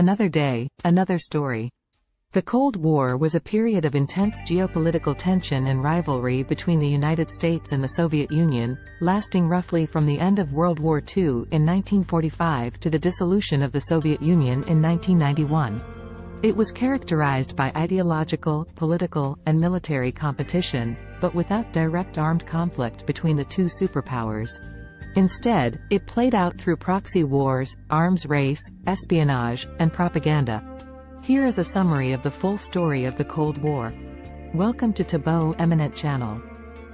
Another day, another story. The Cold War was a period of intense geopolitical tension and rivalry between the United States and the Soviet Union, lasting roughly from the end of World War II in 1945 to the dissolution of the Soviet Union in 1991. It was characterized by ideological, political, and military competition, but without direct armed conflict between the two superpowers. Instead, it played out through proxy wars, arms race, espionage, and propaganda. Here is a summary of the full story of the Cold War. Welcome to Tabo Eminent Channel.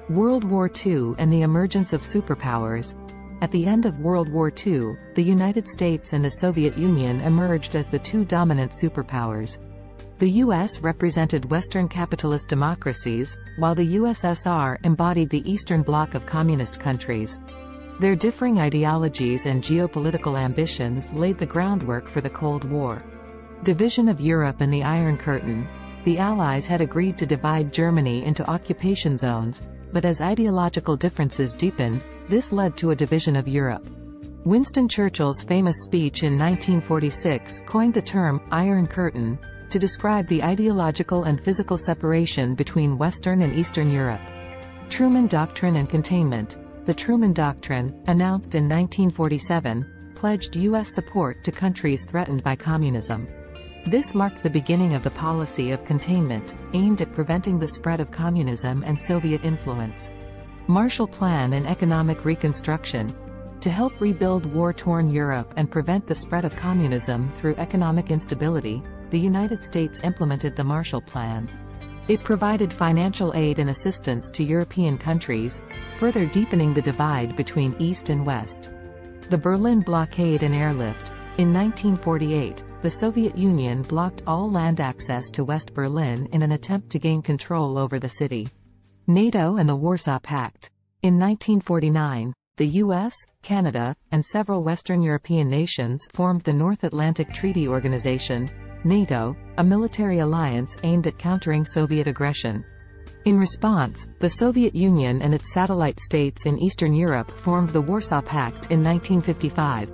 World War II and the emergence of superpowers. At the end of World War II, the United States and the Soviet Union emerged as the two dominant superpowers. The U.S. represented Western capitalist democracies, while the USSR embodied the Eastern Bloc of communist countries. Their differing ideologies and geopolitical ambitions laid the groundwork for the Cold War. Division of Europe and the Iron Curtain. The Allies had agreed to divide Germany into occupation zones, but as ideological differences deepened, this led to a division of Europe. Winston Churchill's famous speech in 1946 coined the term Iron Curtain to describe the ideological and physical separation between Western and Eastern Europe. Truman Doctrine and Containment the Truman Doctrine, announced in 1947, pledged U.S. support to countries threatened by communism. This marked the beginning of the policy of containment, aimed at preventing the spread of communism and Soviet influence. Marshall Plan and Economic Reconstruction. To help rebuild war-torn Europe and prevent the spread of communism through economic instability, the United States implemented the Marshall Plan. It provided financial aid and assistance to European countries, further deepening the divide between East and West. The Berlin Blockade and Airlift. In 1948, the Soviet Union blocked all land access to West Berlin in an attempt to gain control over the city. NATO and the Warsaw Pact. In 1949, the US, Canada, and several Western European nations formed the North Atlantic Treaty Organization, NATO, a military alliance aimed at countering Soviet aggression. In response, the Soviet Union and its satellite states in Eastern Europe formed the Warsaw Pact in 1955.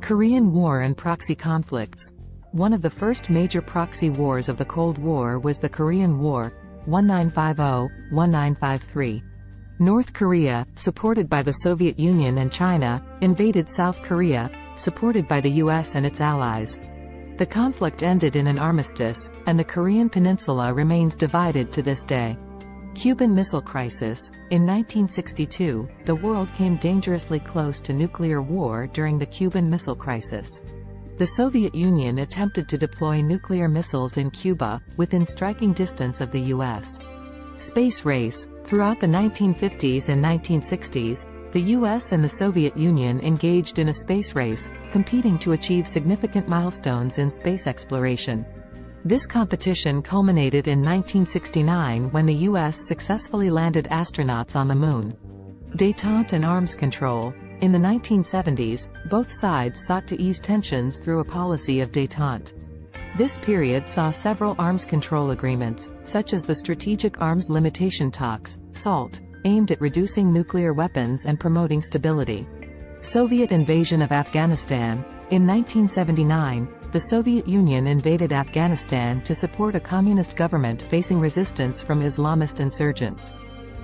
Korean War and proxy conflicts. One of the first major proxy wars of the Cold War was the Korean War, 1950-1953. North Korea, supported by the Soviet Union and China, invaded South Korea, supported by the US and its allies. The conflict ended in an armistice, and the Korean peninsula remains divided to this day. Cuban Missile Crisis. In 1962, the world came dangerously close to nuclear war during the Cuban Missile Crisis. The Soviet Union attempted to deploy nuclear missiles in Cuba, within striking distance of the U.S. Space race. Throughout the 1950s and 1960s, the US and the Soviet Union engaged in a space race, competing to achieve significant milestones in space exploration. This competition culminated in 1969 when the US successfully landed astronauts on the moon. Détente and arms control. In the 1970s, both sides sought to ease tensions through a policy of détente. This period saw several arms control agreements, such as the Strategic Arms Limitation Talks, SALT, aimed at reducing nuclear weapons and promoting stability. Soviet invasion of Afghanistan. In 1979, the Soviet Union invaded Afghanistan to support a communist government facing resistance from Islamist insurgents.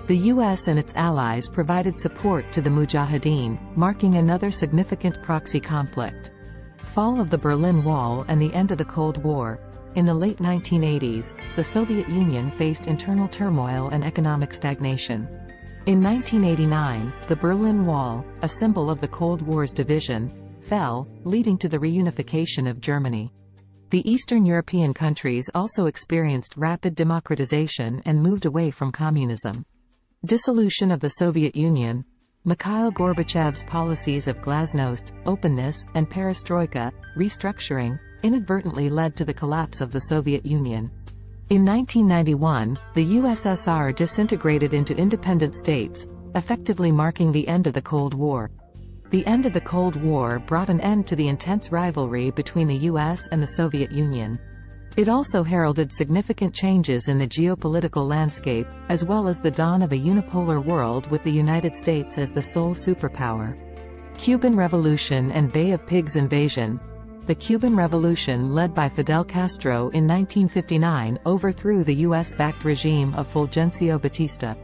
The US and its allies provided support to the Mujahideen, marking another significant proxy conflict. Fall of the Berlin Wall and the end of the Cold War. In the late 1980s, the Soviet Union faced internal turmoil and economic stagnation. In 1989, the Berlin Wall, a symbol of the Cold War's division, fell, leading to the reunification of Germany. The Eastern European countries also experienced rapid democratization and moved away from communism. Dissolution of the Soviet Union. Mikhail Gorbachev's policies of glasnost, openness, and perestroika, restructuring, inadvertently led to the collapse of the Soviet Union. In 1991, the USSR disintegrated into independent states, effectively marking the end of the Cold War. The end of the Cold War brought an end to the intense rivalry between the US and the Soviet Union. It also heralded significant changes in the geopolitical landscape, as well as the dawn of a unipolar world with the United States as the sole superpower. Cuban Revolution and Bay of Pigs invasion, The Cuban Revolution led by Fidel Castro in 1959 overthrew the U.S.-backed regime of Fulgencio Batista.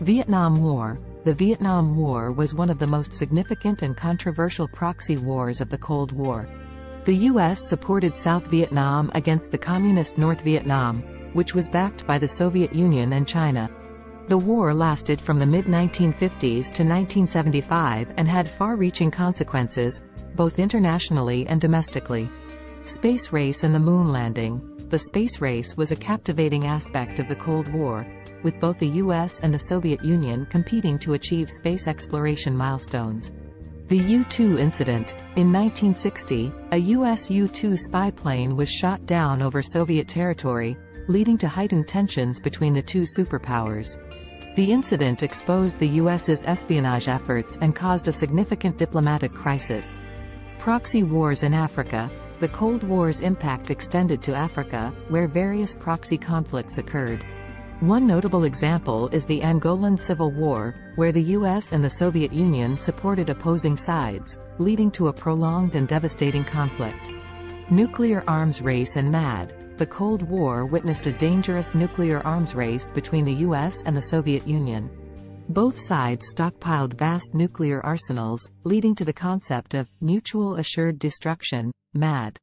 Vietnam War The Vietnam War was one of the most significant and controversial proxy wars of the Cold War. The U.S. supported South Vietnam against the Communist North Vietnam, which was backed by the Soviet Union and China. The war lasted from the mid-1950s to 1975 and had far-reaching consequences, both internationally and domestically. Space race and the moon landing. The space race was a captivating aspect of the Cold War, with both the US and the Soviet Union competing to achieve space exploration milestones. The U-2 incident. In 1960, a US U-2 spy plane was shot down over Soviet territory, leading to heightened tensions between the two superpowers. The incident exposed the US's espionage efforts and caused a significant diplomatic crisis. Proxy wars in Africa. The Cold War's impact extended to Africa, where various proxy conflicts occurred. One notable example is the Angolan Civil War, where the US and the Soviet Union supported opposing sides, leading to a prolonged and devastating conflict. Nuclear arms race and MAD the Cold War witnessed a dangerous nuclear arms race between the US and the Soviet Union. Both sides stockpiled vast nuclear arsenals, leading to the concept of mutual assured destruction, MAD.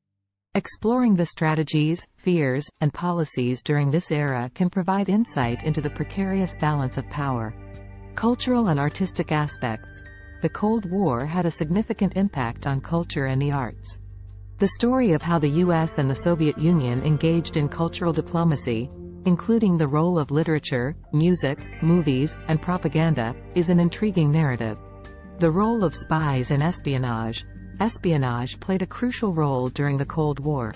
Exploring the strategies, fears, and policies during this era can provide insight into the precarious balance of power. Cultural and artistic aspects. The Cold War had a significant impact on culture and the arts. The story of how the US and the Soviet Union engaged in cultural diplomacy, including the role of literature, music, movies, and propaganda, is an intriguing narrative. The role of spies and espionage. Espionage played a crucial role during the Cold War.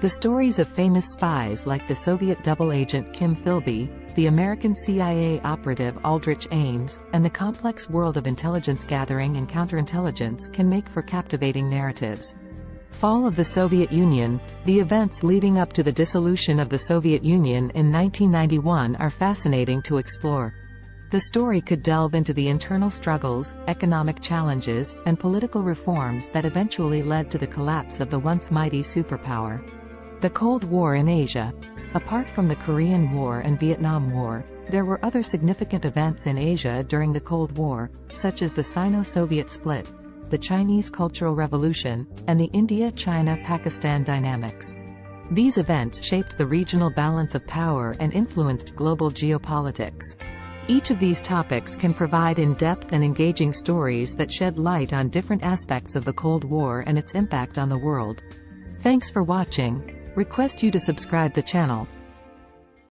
The stories of famous spies like the Soviet double agent Kim Philby, the American CIA operative Aldrich Ames, and the complex world of intelligence gathering and counterintelligence can make for captivating narratives. Fall of the Soviet Union, the events leading up to the dissolution of the Soviet Union in 1991 are fascinating to explore. The story could delve into the internal struggles, economic challenges, and political reforms that eventually led to the collapse of the once mighty superpower. The Cold War in Asia. Apart from the Korean War and Vietnam War, there were other significant events in Asia during the Cold War, such as the Sino-Soviet split, the Chinese Cultural Revolution, and the India-China-Pakistan dynamics. These events shaped the regional balance of power and influenced global geopolitics. Each of these topics can provide in-depth and engaging stories that shed light on different aspects of the Cold War and its impact on the world. Thanks for watching. Request you to subscribe the channel.